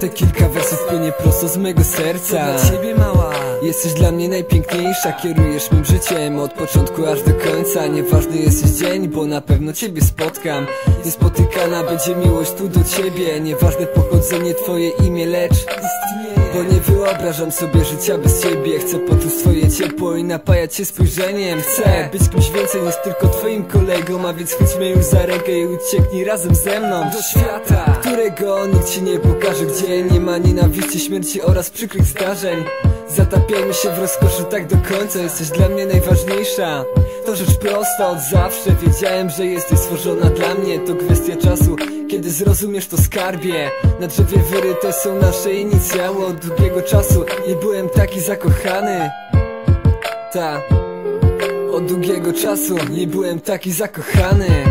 Te kilka wersów płynie prosto z mego serca. Dla ciebie mała? Jesteś dla mnie najpiękniejsza, kierujesz mym życiem od początku aż do końca. Nieważny jesteś dzień, bo na pewno ciebie spotkam. Niespotykana będzie miłość tu do ciebie. Nieważne pochodzenie, twoje imię, lecz Bo nie wyobrażam sobie życia bez ciebie Chcę poczuć swoje ciepło i napajać się spojrzeniem. Chcę być kimś więcej niż tylko twoim kolegą. A więc chwyć mnie już za rękę i ucieknij razem ze mną Do świata którego nikt ci nie pokaże Gdzie nie ma nienawiści, śmierci oraz przykrych zdarzeń. Zatapiajmy się w rozkoszy tak do końca. Jesteś dla mnie najważniejsza To rzecz prosta. Od zawsze Wiedziałem, że jesteś stworzona dla mnie. To kwestia czasu, kiedy zrozumiesz to skarbie Na drzewie wyryte są nasze inicjały. Od długiego czasu nie byłem taki zakochany. Ta Od długiego czasu nie byłem taki zakochany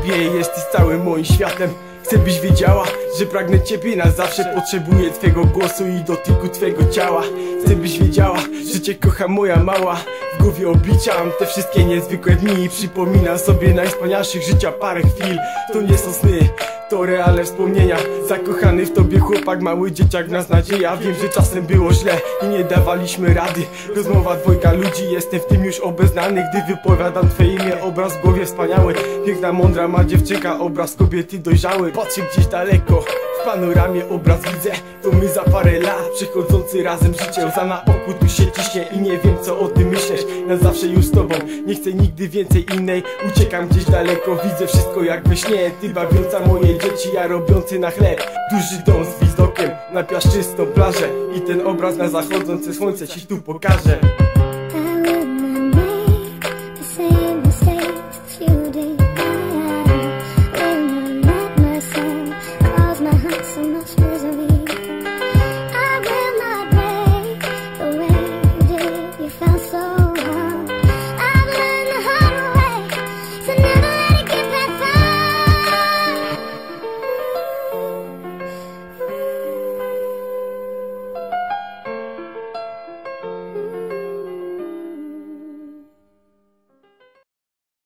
Skarbie, jesteś całym moim światem. Chcę byś wiedziała, że pragnę ciebie na zawsze. Potrzebuję twego głosu i dotyku twego ciała. Chcę byś wiedziała, że cię kocha moja mała. W głowie obliczam te wszystkie niezwykłe dni. Przypominam sobie najwspanialszych życia parę chwil. To nie są sny, to realne wspomnienia Zakochany w tobie chłopak, mały dzieciak, nas nadzieja. Wiem, że czasem było źle i nie dawaliśmy rady. Rozmowa dwojga ludzi, jestem w tym już obeznany. Gdy wypowiadam twoje imię, obraz w głowie wspaniały. Piękna, mądra ma dziewczynka, obraz kobiety dojrzały. Patrzę gdzieś daleko, panoramie obraz widzę. To my za parę lat, przechodzący razem życie. Łza na oku tu się ciśnie i nie wiem co o tym myśleć. Na zawsze już z tobą, nie chcę nigdy więcej innej. Uciekam gdzieś daleko, widzę wszystko jak we śnie. Ty bawiąca moje dzieci, ja robiący na chleb. Duży dom z widokiem na piaszczystą plażę. I ten obraz na zachodzące słońce ci tu pokażę